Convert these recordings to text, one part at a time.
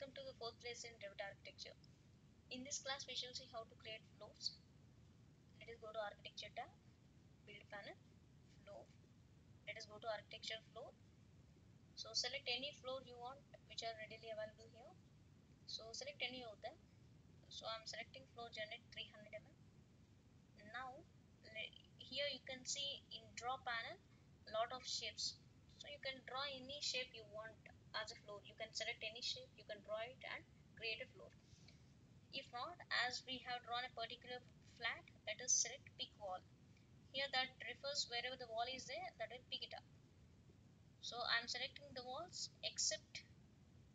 welcome to the fourth class in Revit architecture. In this class we shall see how to create floors. Let us go to architecture tab, build panel, floor. Let us go to architecture floor. So select any floor you want which are readily available here. So select any of them. So I am selecting floor generic 300 mm. Now here you can see in draw panel lot of shapes. So you can draw any shape you want as a floor. You can select any shape you can draw it and create a floor. If not as we have drawn a particular flat let us select pick wall. Here that refers wherever the wall is there that will pick it up. So i'm selecting the walls except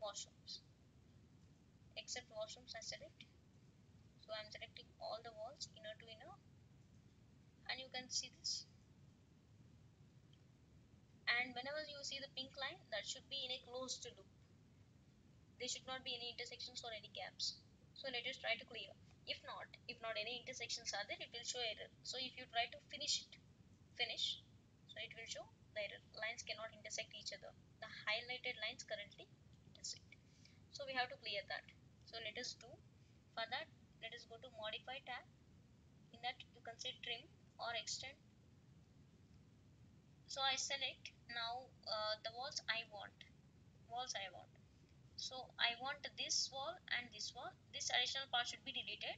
washrooms. Except washrooms i select. So i'm selecting all the walls inner to inner. And you can see this and whenever you see the pink line that should be in a closed loop. There should not be any intersections or any gaps. So let us try to clear. If not if not any intersections are there it will show error. So if you try to finish it finish so it will show the error. Lines cannot intersect each other. The highlighted lines currently intersect. So we have to clear that. So let us do for that let us go to modify tab. In that you can say trim or extend. So I select now uh, the walls I want. Walls I want. So I want this wall and this wall. This additional part should be deleted.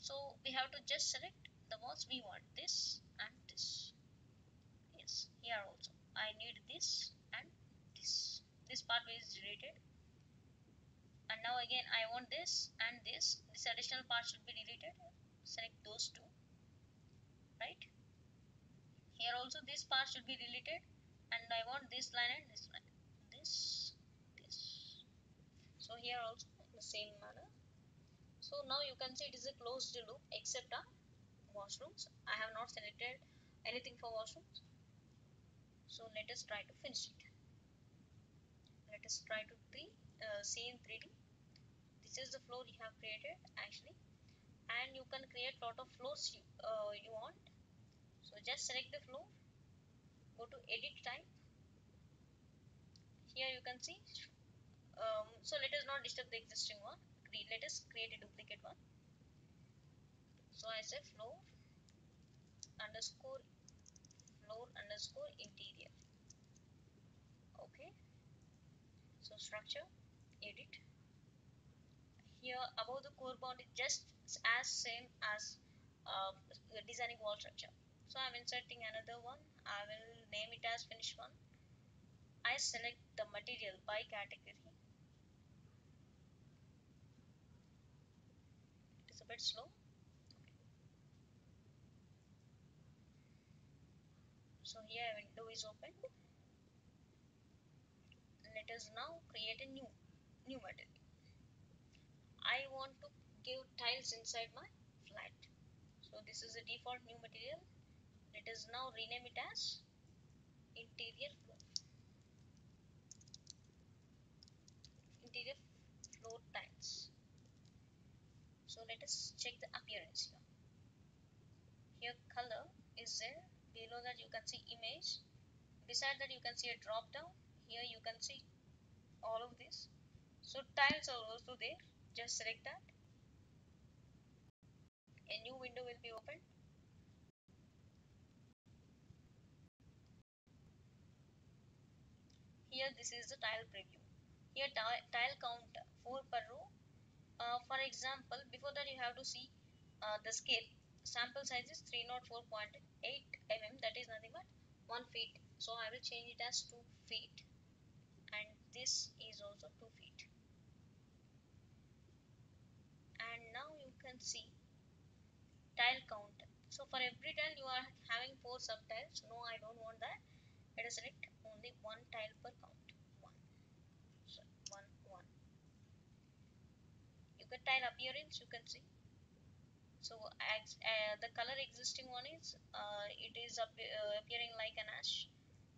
So we have to just select the walls we want. This and this. Yes here also. I need this and this. This part is deleted. And now again I want this and this. This additional part should be deleted. Select those two. Right? Here also this part should be deleted and I want this line and this line. This this. So here also in the same manner. So now you can see it is a closed loop except our washrooms. I have not selected anything for washrooms. So let us try to finish it. Let us try to three, uh, see in 3d this is the floor you have created actually. And you can create lot of floors you, uh, you want. So just select the floor go to edit type here you can see um, so let us not disturb the existing one. Let us create a duplicate one. So I say floor underscore floor underscore interior. Okay. So structure edit. Here above the core bound is just as same as uh, designing wall structure. So I'm inserting another one I will name it as finish one. I select the material by category. It is a bit slow. So here window is open. Let us now create a new new material. I want to give tiles inside my flat. So this is a default new material let us now rename it as interior floor. Interior floor tiles. So let us check the appearance here. Here color is there. Below that you can see image. Beside that you can see a drop down. Here you can see all of this. So tiles are also there. Just select that. A new window will be opened here this is the tile preview. Here tile count 4 per row. Uh, for example before that you have to see uh, the scale. Sample size is 304.8 mm that is nothing but 1 feet. So I will change it as 2 feet. And this is also 2 feet. And now you can see tile count. So for every tile you are having 4 subtiles. No I don't want that. Let us select only one tile per count. One. So one one. You can tile appearance you can see. So uh, the color existing one is uh, it is uh, appearing like an ash.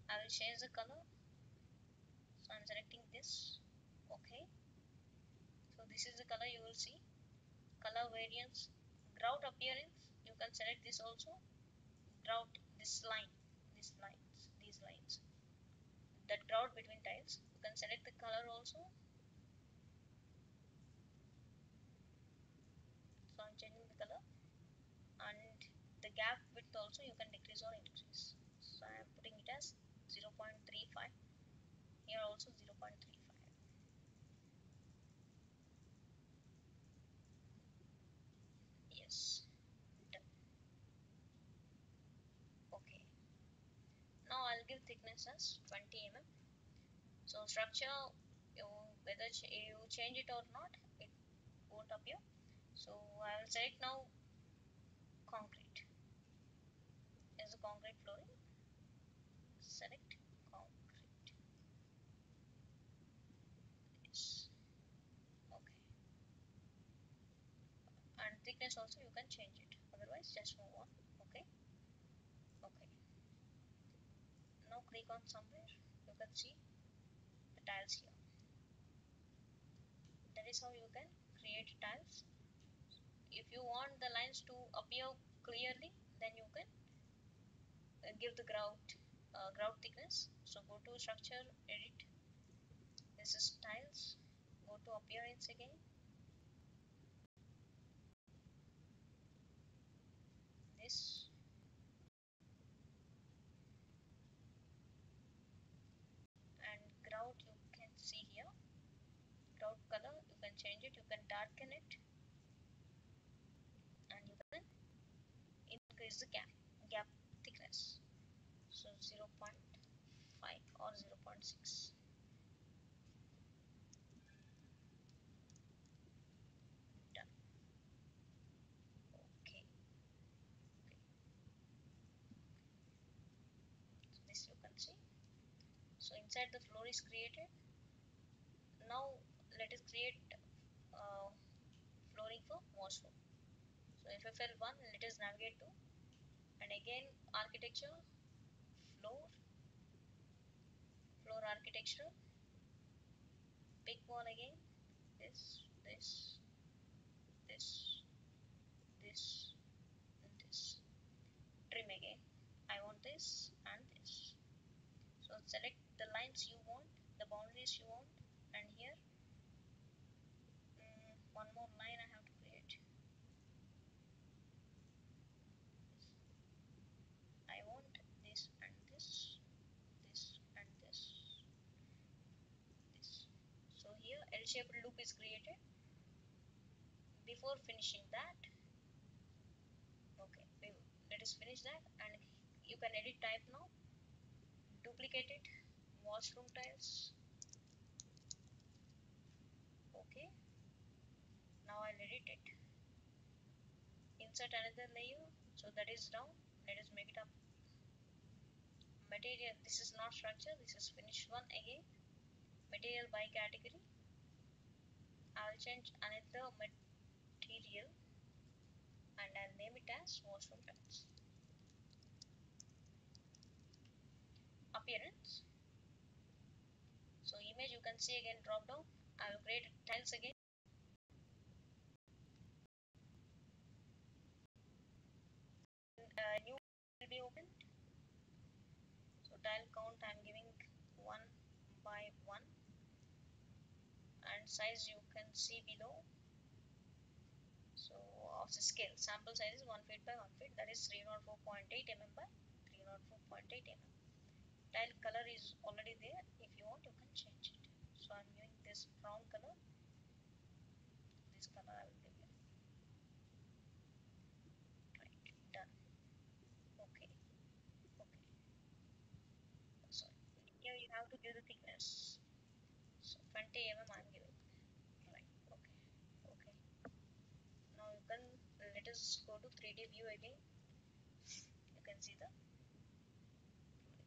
I will change the color. So I'm selecting this. Okay. So this is the color you will see. Color variance. Grout appearance. You can select this also. Grout this line this lines the grout between tiles you can select the color also. So I'm changing the color. And the gap width also you can decrease or increase. So I'm putting it as 0.35 here also 0.35 now thickness as 20 mm. So structure you whether ch you change it or not it won't appear. So I'll select now concrete. Is the concrete flooring? Select concrete. Yes. Okay. And thickness also you can change it. Otherwise just move on. Okay? Okay now click on somewhere. You can see the tiles here. That is how you can create tiles. If you want the lines to appear clearly then you can uh, give the grout uh, grout thickness. So go to structure edit. This is tiles. Go to appearance again this and grout you can see here grout color you can change it. You can darken it. And you can increase the gap gap thickness. So 0 0.5 or 0 0.6 done. Okay okay. So this you can see. So inside the floor is created. Now let us create uh, flooring for washroom so FFL1 let us navigate to. And again architecture floor floor architecture. Pick one again. This this this this and this. Trim again. I want this and this. So select the lines you want the boundaries you want and here mm, one more line I have to create I want this and this this and this this so here L-shaped loop is created before finishing that. Okay let us finish that and you can edit type now. Duplicate it. Washroom tiles. Okay. Now I'll edit it. Insert another layer so that is down. Let us make it up. Material this is not structure this is finished one again. Material by category I'll change another material and I'll name it as washroom tiles appearance. So image you can see again drop down. I will create tiles again. Uh, new will be opened. So tile count I'm giving 1 by 1 and size you can see below. So of the scale sample size is 1 feet by 1 feet that is 304.8 mm by 304.8 mm tile color is already there if you want you can change it. So I'm giving this brown color. This color I will give you. Right done. Okay okay. Sorry. Here you have to give the thickness so 20 mm I'm giving right okay okay. Now you can let us go to 3d view again. You can see the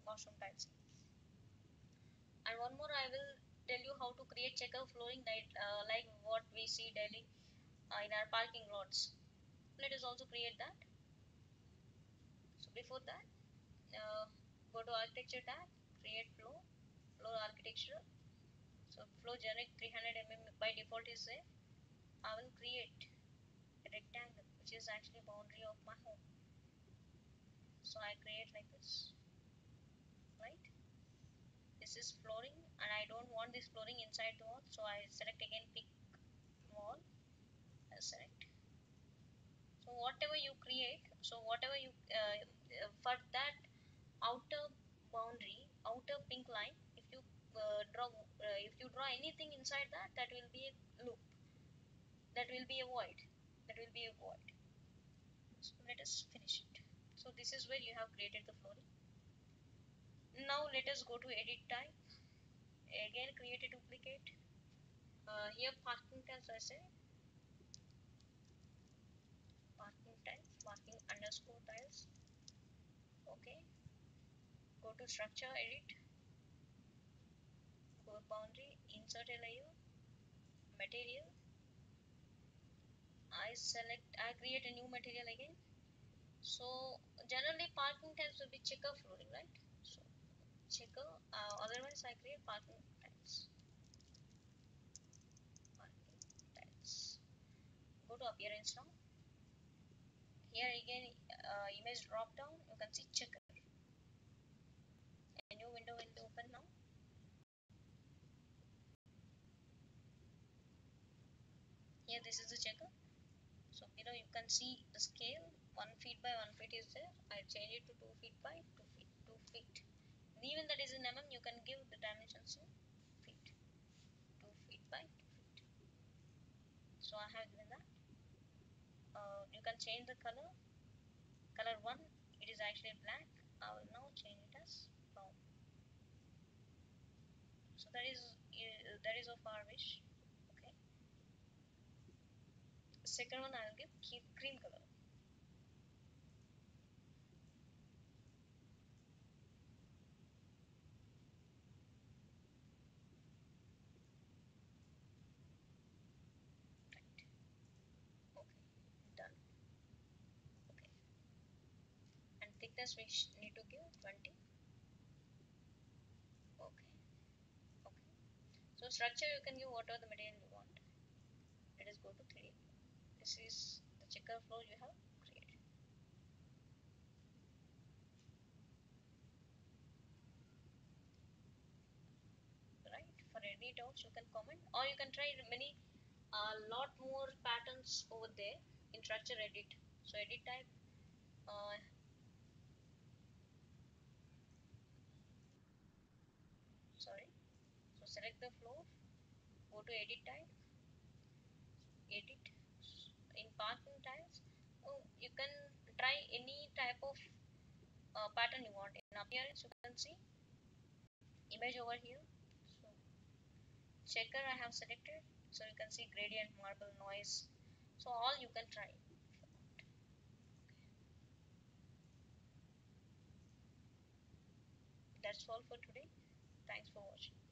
washroom tiles. And one more I will tell you how to create checker flooring that uh, like what we see daily uh, in our parking lots. Let us also create that. So before that uh, go to architecture tab create floor floor architecture so flow generic 300 mm by default is there I will create a rectangle which is actually boundary of my home. So I create like this right? This is flooring and I don't want this flooring inside the wall so I select again pick wall. I select. So whatever you create so whatever you uh, for that outer boundary outer pink line draw uh, if you draw anything inside that that will be a loop. That will be a void. That will be a void. So let us finish it. So this is where you have created the flooring now let us go to edit type. Again create a duplicate. Uh, here parking tiles I say. Parking tiles parking underscore tiles. Okay. Go to structure edit boundary insert a layer material. I select I create a new material again. So generally parking tiles will be checker flooring right? So checker uh, otherwise I create parking tiles parking tiles go to appearance now. Here again uh, image drop down. You can see checker a new window will open now here this is the checker so below you can see the scale. 1 feet by 1 feet is there. I change it to 2 feet by 2 feet 2 feet. And even that is in mm you can give the dimensions in feet 2 feet by 2 feet. So I have given that. Uh, you can change the color. Color 1 it is actually black. I will now change it as brown. So that is uh, that is of our wish okay second one I will give cream color. Done. and thickness we need to give 20 okay. Okay. So structure you can give whatever the material you want. Let us go to 3d this is the checker flow you have created. Right for any doubts you can comment or you can try many a uh, lot more patterns over there in structure edit. So edit type uh, sorry. So select the floor go to edit type edit parking tiles oh, you can try any type of uh, pattern you want. In appearance you can see image over here. So checker I have selected. So you can see gradient marble noise. So all you can try. That's all for today. Thanks for watching